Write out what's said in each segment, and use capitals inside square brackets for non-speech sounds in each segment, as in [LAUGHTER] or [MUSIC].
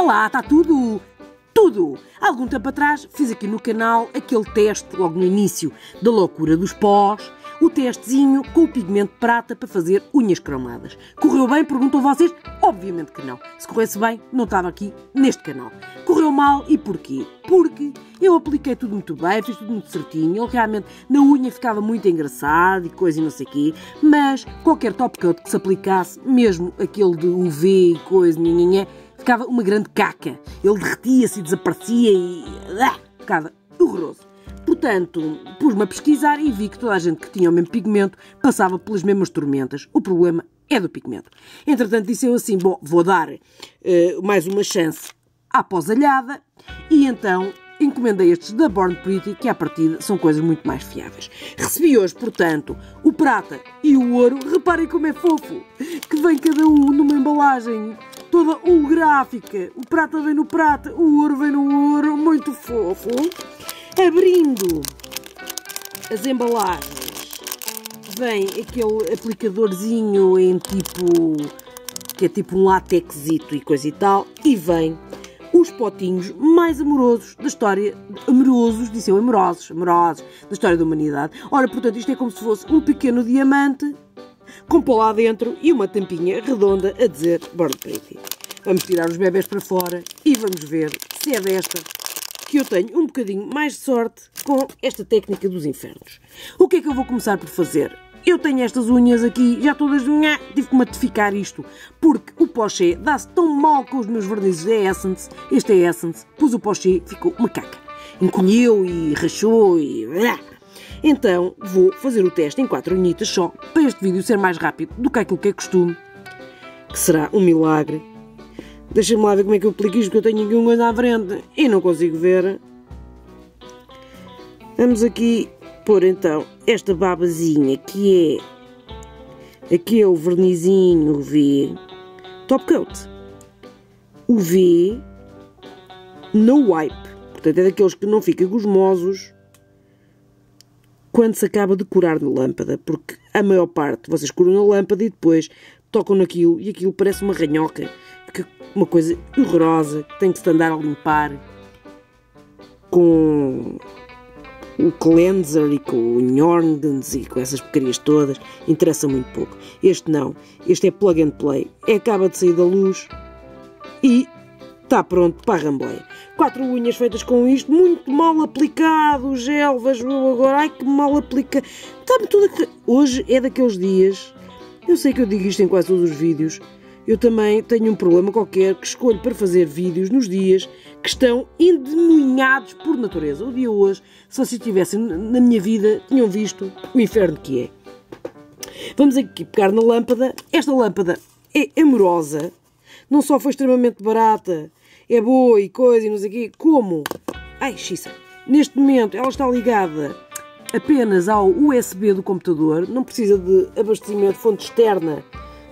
Olá, está tudo? Tudo! Algum tempo atrás fiz aqui no canal aquele teste, logo no início, da loucura dos pós, o testezinho com o pigmento prata para fazer unhas cromadas. Correu bem? Perguntam vocês? Obviamente que não. Se corresse bem, não estava aqui neste canal. Correu mal e porquê? Porque eu apliquei tudo muito bem, fiz tudo muito certinho. Ele realmente na unha ficava muito engraçado e coisa e não sei o quê. Mas qualquer top coat que se aplicasse, mesmo aquele de UV e coisa, nhanhanhã, ficava uma grande caca. Ele derretia-se e desaparecia e. Ah, ficava horroroso. Portanto, pus-me a pesquisar e vi que toda a gente que tinha o mesmo pigmento passava pelas mesmas tormentas. O problema é do pigmento. Entretanto, disse eu assim: bom, vou dar uh, mais uma chance à pós-alhada e então encomendei estes da Born Pretty, que à partida são coisas muito mais fiáveis. Recebi hoje, portanto, o prata e o ouro. Reparem como é fofo, que vem cada um numa embalagem toda holográfica. O prata vem no prata, o ouro vem no ouro, muito fofo. Abrindo as embalagens, vem aquele aplicadorzinho em tipo. que é tipo um latexito e coisa e tal, e vem os potinhos mais amorosos da história. Amorosos, disse eu, amorosos, amorosos, da história da humanidade. Ora, portanto, isto é como se fosse um pequeno diamante com pó lá dentro e uma tampinha redonda a dizer Born Pretty. Vamos tirar os bebés para fora e vamos ver se é desta que eu tenho um bocadinho mais de sorte com esta técnica dos infernos. O que é que eu vou começar por fazer? Eu tenho estas unhas aqui, já todas. Nha, tive que matificar isto, porque o pochê dá-se tão mal com os meus vernizes da Essence. Este é Essence, pus o pochê, ficou uma caca. Encolheu e rachou e. Então vou fazer o teste em quatro unhitas só, para este vídeo ser mais rápido do que aquilo que é costume, que será um milagre. Deixa-me lá ver como é que eu aplico isto, porque eu tenho aqui um coisa à frente e não consigo ver. Vamos aqui pôr então esta babazinha que é aqui é o vernizinho V top coat o V no wipe portanto é daqueles que não ficam gosmosos quando se acaba de curar na lâmpada porque a maior parte vocês curam na lâmpada e depois tocam naquilo e aquilo parece uma ranhoca uma coisa horrorosa que tem que se andar a limpar com o cleanser e com o Njorndens e com essas porcarias todas, interessa muito pouco. Este não, este é plug and play, é, acaba de sair da luz e está pronto para a rambleia. Quatro unhas feitas com isto, muito mal aplicado, gel, vejo eu agora, ai que mal aplicado. Está-me tudo a... Hoje é daqueles dias, eu sei que eu digo isto em quase todos os vídeos, eu também tenho um problema qualquer que escolho para fazer vídeos nos dias que estão endemoinhados por natureza. O dia hoje, se vocês estivessem na minha vida, tinham visto o inferno que é. Vamos aqui pegar na lâmpada. Esta lâmpada é amorosa, não só foi extremamente barata, é boa e coisa e não sei o quê, como... Ai, xissa. Neste momento ela está ligada apenas ao USB do computador, não precisa de abastecimento, fonte externa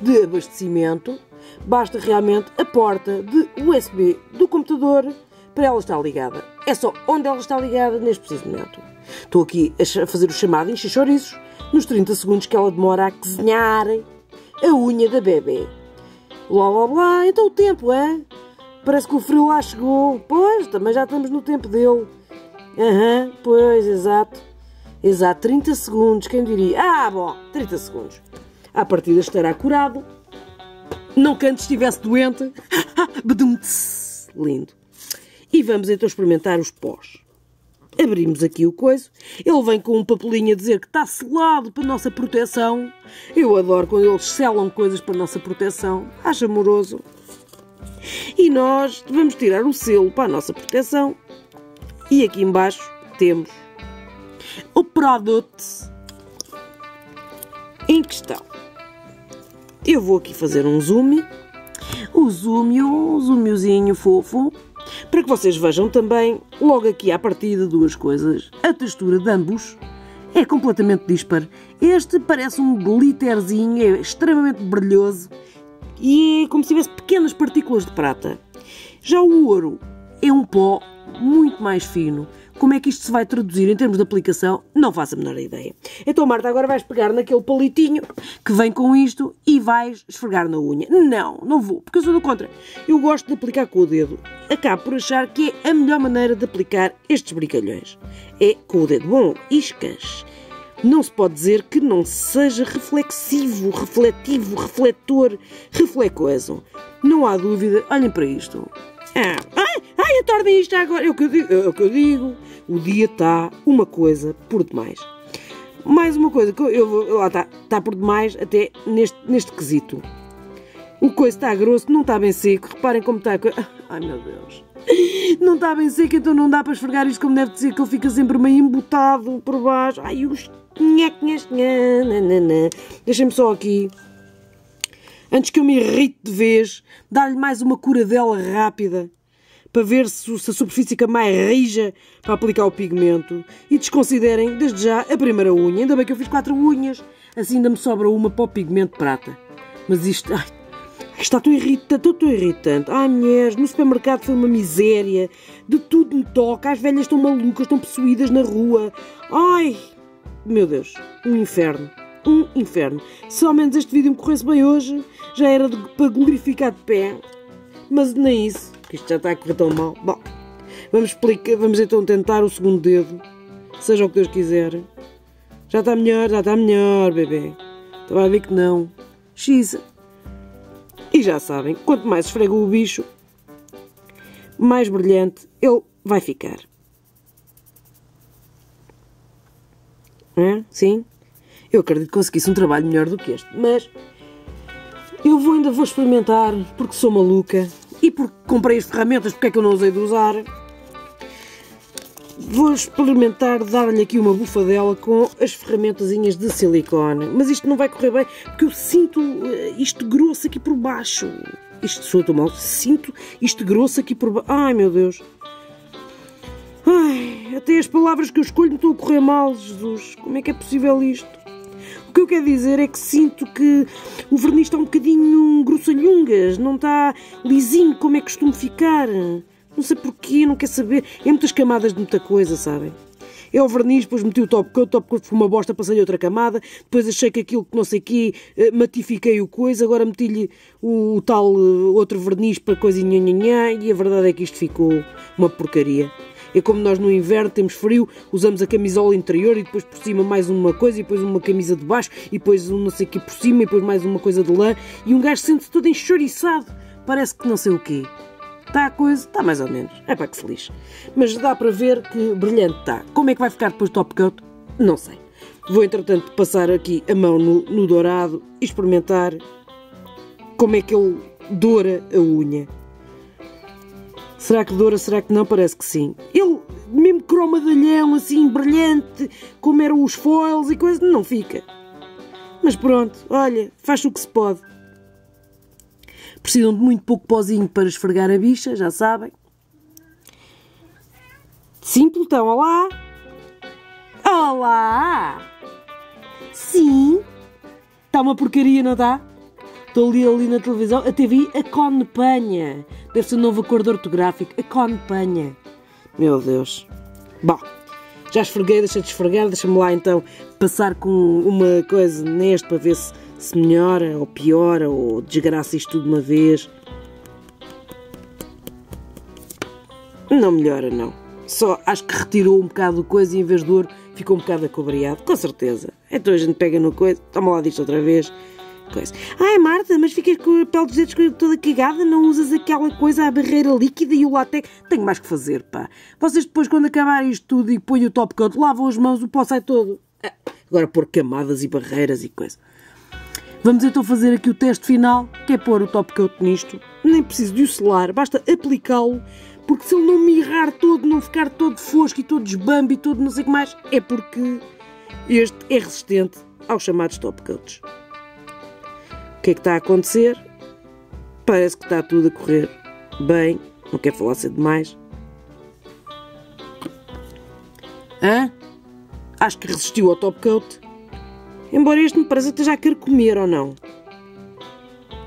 de abastecimento, basta realmente a porta de USB do computador para ela estar ligada. É só onde ela está ligada neste preciso momento. Estou aqui a fazer o chamado em chorizos nos 30 segundos que ela demora a cozinhar a unha da bebê. Blá blá blá, então o tempo, é? Parece que o frio lá chegou. Pois, também já estamos no tempo dele. Aham, uhum, pois, exato. Exato, 30 segundos, quem diria? Ah, bom, 30 segundos. À partida estará curado. Não antes estivesse doente. [LAUGHS] Lindo. E vamos então experimentar os pós. Abrimos aqui o coiso. Ele vem com um papelinho a dizer que está selado para nossa proteção. Eu adoro quando eles selam coisas para nossa proteção. Acho amoroso. E nós vamos tirar o selo para a nossa proteção. E aqui embaixo temos o produto em questão. Eu vou aqui fazer um zoom. O zoom, um zoomzinho fofo. Para que vocês vejam também, logo aqui à partida, duas coisas. A textura de ambos é completamente dispar. Este parece um glitterzinho, é extremamente brilhoso e é como se tivesse pequenas partículas de prata. Já o ouro é um pó muito mais fino, Como é que isto se vai traduzir em termos de aplicação? Não faço a menor ideia. Então, Marta, agora vais pegar naquele palitinho que vem com isto e vais esfregar na unha. Não, não vou, porque eu sou do contra. Eu gosto de aplicar com o dedo. Acabo por achar que é a melhor maneira de aplicar estes brincalhões. É com o dedo. Bom, iscas. Não se pode dizer que não seja reflexivo, refletivo, refletor, reflecoso. Não há dúvida. Olhem para isto. Ah, ai, ai, a torna isto agora. É o que eu digo. É o que eu digo. O dia está uma coisa por demais. Mais uma coisa que eu, eu lá está, está por demais até neste, neste quesito. O coisa está grosso, não está bem seco. Reparem como está a coisa. [LAUGHS] Ai meu Deus. Não está bem seco, então não dá para esfregar isto como deve ser, que ele fica sempre meio embotado por baixo. Ai, os Deixem-me só aqui. Antes que eu me irrite de vez, dar-lhe mais uma curadela rápida para ver se, se a superfície fica mais rija para aplicar o pigmento. E desconsiderem, desde já, a primeira unha. Ainda bem que eu fiz quatro unhas, assim ainda me sobra uma para o pigmento prata. Mas isto, ai, está tão irritante, tão, irritante. Ai, mulheres, no supermercado foi uma miséria. De tudo me toca. As velhas estão malucas, estão possuídas na rua. Ai, meu Deus, um inferno. Um inferno. Se ao menos este vídeo me corresse bem hoje, já era de, para glorificar de pé. Mas nem isso, porque isto já está a correr tão mal. Bom, vamos, explicar, vamos então tentar o segundo dedo. Seja o que Deus quiser. Já está melhor, já está melhor, bebê. Estava a ver que não. X. E já sabem, quanto mais esfrega o bicho, mais brilhante ele vai ficar. É? Sim? Eu acredito que conseguisse um trabalho melhor do que este. Mas eu vou, ainda vou experimentar porque sou maluca e porque comprei as ferramentas porque é que eu não usei de usar. Vou experimentar dar-lhe aqui uma bufadela com as ferramentazinhas de silicone. Mas isto não vai correr bem porque eu sinto eh, isto grosso aqui por baixo. Isto sou tão mal. Sinto isto grosso aqui por baixo. Ai meu Deus. Até as palavras que eu escolho me estão a correr mal, Jesus. Como é que é possível isto? O que eu quero dizer é que sinto que o verniz está um bocadinho grossalhungas, não está lisinho como é que costumo ficar. Não sei porquê, não quer saber. É muitas camadas de muita coisa, sabem? É o verniz, depois meti o top coat, o top coat foi uma bosta, passei outra camada, depois achei que aquilo que não sei quê, eh, matifiquei o coisa, agora meti-lhe o, o, tal eh, outro verniz para coisinha e a verdade é que isto ficou uma porcaria. É como nós no inverno temos frio, usamos a camisola interior e depois por cima mais uma coisa, e depois uma camisa de baixo, e depois um não sei o que por cima, e depois mais uma coisa de lã, e um gajo sente-se todo enxoriçado. Parece que não sei o quê. Está a coisa? Está mais ou menos. É para que se lixe. Mas dá para ver que brilhante está. Como é que vai ficar depois do top coat? Não sei. Vou, entretanto, passar aqui a mão no, no dourado e experimentar como é que ele doura a unha. Será que doura, será que não? Parece que sim. Ele, mesmo cromadalhão, assim, brilhante, como eram os foils e coisas, não fica. Mas pronto, olha, faz o que se pode. Precisam de muito pouco pozinho para esfregar a bicha, já sabem. Sim, Plutão, olá! Olá! Sim! Está uma porcaria, não está? Estou ali, ali na televisão, a TV a Conpanha. Deve ser um novo acordo ortográfico. A Conpanha. Meu Deus. Bom, já esfreguei, deixa de esfregar, deixa-me lá então passar com uma coisa neste para ver se, se melhora ou piora ou desgraça isto tudo de uma vez. Não melhora, não. Só acho que retirou um bocado de coisa e em vez de ouro ficou um bocado acobreado, com certeza. Então a gente pega no coisa, toma lá disto outra vez coisa. Ai, Marta, mas ficas com a pele dos dedos toda cagada, não usas aquela coisa, a barreira líquida e o látex. Tenho mais que fazer, pá. Vocês depois, quando acabarem isto tudo e põem o top coat, lavam as mãos, o pó sai todo. Ah, agora pôr camadas e barreiras e coisa. Vamos então fazer aqui o teste final, que é pôr o top coat nisto. Nem preciso de o selar, basta aplicá-lo, porque se ele não mirrar todo, não ficar todo fosco e todo desbambo e todo não sei o que mais, é porque este é resistente aos chamados top coats que é que está a acontecer? Parece que está tudo a correr bem. Não quero falar ser demais. Hã? Acho que resistiu ao top coat. Embora este me pareça que esteja a querer comer ou não.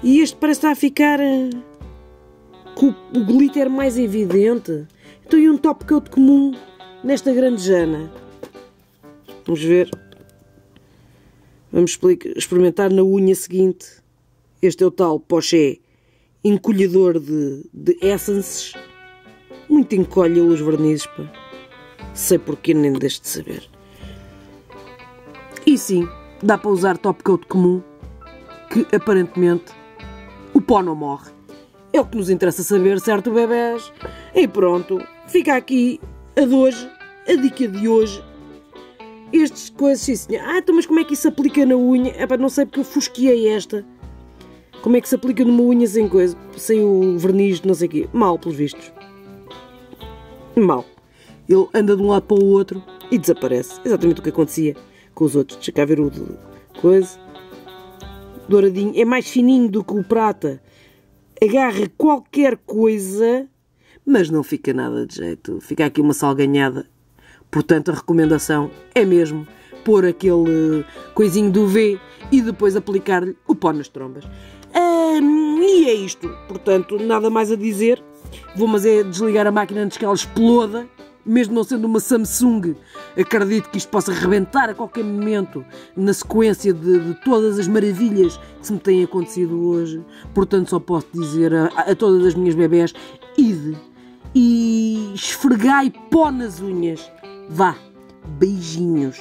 E este parece estar a ficar uh, com o glitter mais evidente. Então e um top coat comum nesta grande jana. Vamos ver. Vamos experimentar na unha seguinte. Este é o tal poché encolhedor de, de essences. Muito encolhe os vernizes, pá. Sei porquê, nem deixo de saber. E sim, dá para usar top coat comum, que aparentemente o pó não morre. É o que nos interessa saber, certo, bebés? E pronto, fica aqui a de hoje, a dica de hoje. Estes coisas, sim. Ah, então mas como é que isso aplica na unha? É para não sei porque eu fusqueei esta. Como é que se aplica numa unha sem coisa? Sem o verniz, não sei o quê. Mal, pelos vistos. Mal. Ele anda de um lado para o outro e desaparece. Exatamente o que acontecia com os outros. Deixa cá ver o de coisa. Douradinho. É mais fininho do que o prata. Agarra qualquer coisa, mas não fica nada de jeito. Fica aqui uma salganhada. Portanto, a recomendação é mesmo pôr aquele coisinho do V e depois aplicar-lhe o pó nas trombas. E é isto. Portanto, nada mais a dizer. Vou mas é desligar a máquina antes que ela exploda mesmo não sendo uma Samsung, acredito que isto possa rebentar a qualquer momento na sequência de, de todas as maravilhas que se me têm acontecido hoje. Portanto, só posso dizer a, a todas as minhas bebés: ide e esfregai pó nas unhas. Vá, beijinhos.